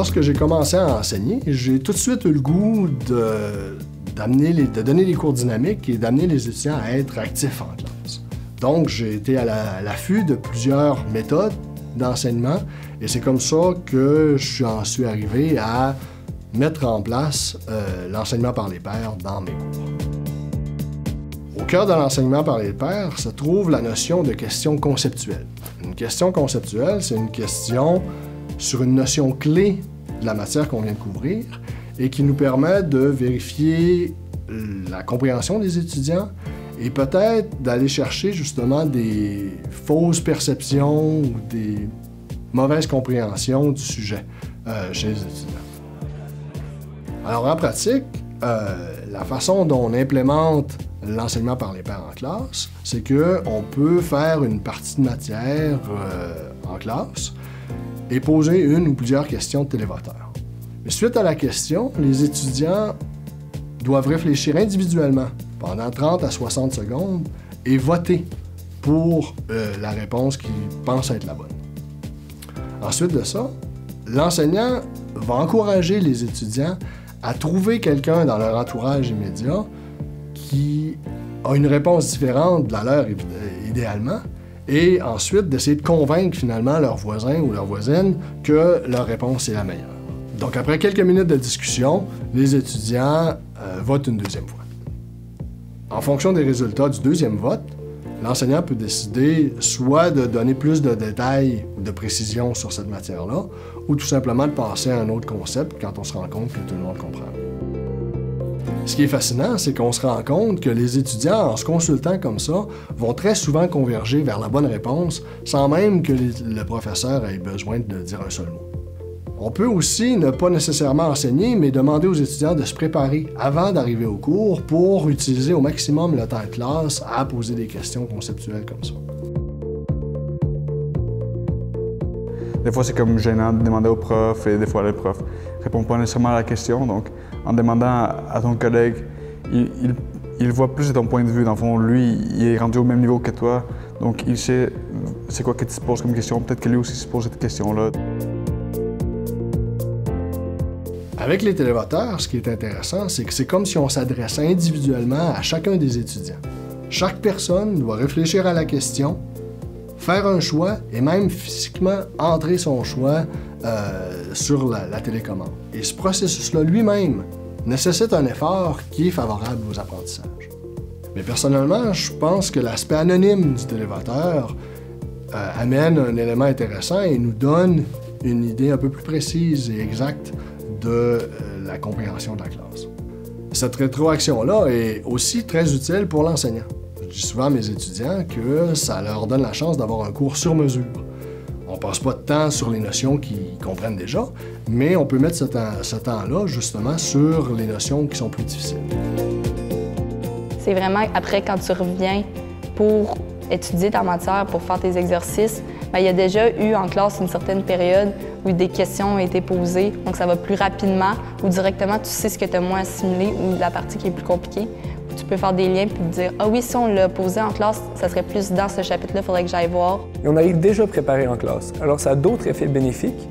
Lorsque j'ai commencé à enseigner, j'ai tout de suite eu le goût de, les, de donner des cours dynamiques et d'amener les étudiants à être actifs en classe. Donc, j'ai été à l'affût de plusieurs méthodes d'enseignement et c'est comme ça que je suis arrivé à mettre en place euh, l'enseignement par les pairs dans mes cours. Au cœur de l'enseignement par les pairs se trouve la notion de question conceptuelle. Une question conceptuelle, c'est une question sur une notion clé de la matière qu'on vient de couvrir et qui nous permet de vérifier la compréhension des étudiants et peut-être d'aller chercher justement des fausses perceptions ou des mauvaises compréhensions du sujet euh, chez les étudiants. Alors en pratique, euh, la façon dont on implémente l'enseignement par les pairs en classe, c'est qu'on peut faire une partie de matière euh, en classe et poser une ou plusieurs questions de télévoteur. Suite à la question, les étudiants doivent réfléchir individuellement pendant 30 à 60 secondes et voter pour euh, la réponse qu'ils pensent être la bonne. Ensuite de ça, l'enseignant va encourager les étudiants à trouver quelqu'un dans leur entourage immédiat qui a une réponse différente de la leur idéalement, et ensuite d'essayer de convaincre finalement leurs voisins ou leurs voisines que leur réponse est la meilleure. Donc après quelques minutes de discussion, les étudiants euh, votent une deuxième fois. En fonction des résultats du deuxième vote, l'enseignant peut décider soit de donner plus de détails ou de précisions sur cette matière-là, ou tout simplement de passer à un autre concept quand on se rend compte que tout le monde comprend. Ce qui est fascinant, c'est qu'on se rend compte que les étudiants, en se consultant comme ça, vont très souvent converger vers la bonne réponse sans même que le professeur ait besoin de dire un seul mot. On peut aussi ne pas nécessairement enseigner, mais demander aux étudiants de se préparer avant d'arriver au cours pour utiliser au maximum le temps de classe à poser des questions conceptuelles comme ça. Des fois, c'est comme gênant de demander au prof et des fois, le prof ne répond pas nécessairement à la question. Donc, en demandant à ton collègue, il, voit plus de ton point de vue. Dans le fond, lui, il est rendu au même niveau que toi. Donc, il sait c'est quoi que tu te poses comme question. Peut-être que lui aussi se pose cette question-là. Avec les télévoteurs, ce qui est intéressant, c'est que c'est comme si on s'adressait individuellement à chacun des étudiants. Chaque personne doit réfléchir à la question, faire un choix et même physiquement entrer son choix euh, sur la, télécommande. Et ce processus-là lui-même nécessite un effort qui est favorable aux apprentissages. Mais personnellement, je pense que l'aspect anonyme du télévoteur euh, amène un élément intéressant et nous donne une idée un peu plus précise et exacte de euh, la compréhension de la classe. Cette rétroaction-là est aussi très utile pour l'enseignant. Je dis souvent à mes étudiants que ça leur donne la chance d'avoir un cours sur mesure. On passe pas de temps sur les notions qu'ils comprennent déjà, mais on peut mettre ce temps-là justement sur les notions qui sont plus difficiles. C'est vraiment après quand tu reviens pour étudier ta matière, pour faire tes exercices, bien, il y a déjà eu en classe une certaine période où des questions ont été posées, donc ça va plus rapidement, ou directement tu sais ce que tu as moins assimilé ou la partie qui est plus compliquée tu peux faire des liens puis te dire Ah oui, si on l'a posé en classe, ça serait plus dans ce chapitre-là, il faudrait que j'aille voir. Et on arrive déjà préparé en classe. Alors, ça a d'autres effets bénéfiques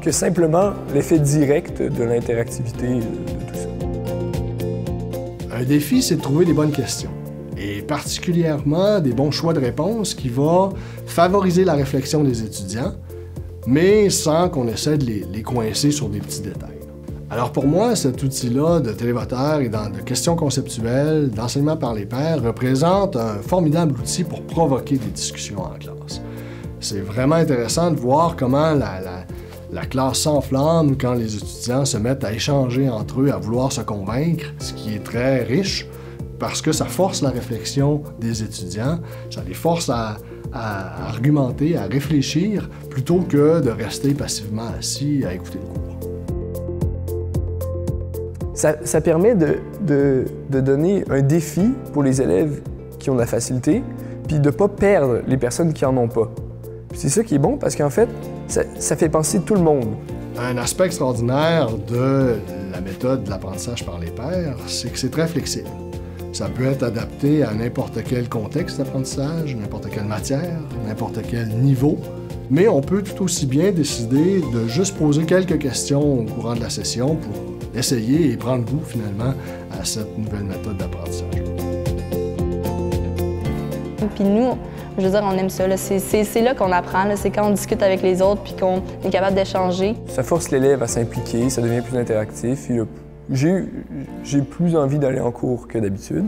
que simplement l'effet direct de l'interactivité de tout ça. Un défi, c'est de trouver des bonnes questions et particulièrement des bons choix de réponses qui vont favoriser la réflexion des étudiants, mais sans qu'on essaie de les, les coincer sur des petits détails. Alors pour moi, cet outil-là de télévoteur et de questions conceptuelles, d'enseignement par les pairs, représente un formidable outil pour provoquer des discussions en classe. C'est vraiment intéressant de voir comment la, classe s'enflamme quand les étudiants se mettent à échanger entre eux, à vouloir se convaincre, ce qui est très riche parce que ça force la réflexion des étudiants, ça les force à, à argumenter, à réfléchir, plutôt que de rester passivement assis à écouter le cours. Ça, permet de, donner un défi pour les élèves qui ont de la facilité, puis de ne pas perdre les personnes qui n'en ont pas. C'est ça qui est bon parce qu'en fait, ça, fait penser tout le monde. Un aspect extraordinaire de la méthode de l'apprentissage par les pairs, c'est que c'est très flexible. Ça peut être adapté à n'importe quel contexte d'apprentissage, n'importe quelle matière, n'importe quel niveau. Mais on peut tout aussi bien décider de juste poser quelques questions au courant de la session pour essayer et prendre goût finalement à cette nouvelle méthode d'apprentissage. Puis nous, je veux dire, on aime ça. là. C'est- C'est c'est là qu'on apprend. là. C'est quand on discute avec les autres puis qu'on est capable d'échanger. Ça force l'élève à s'impliquer, ça devient plus interactif. puis le- J'ai j'ai plus envie d'aller en cours que d'habitude.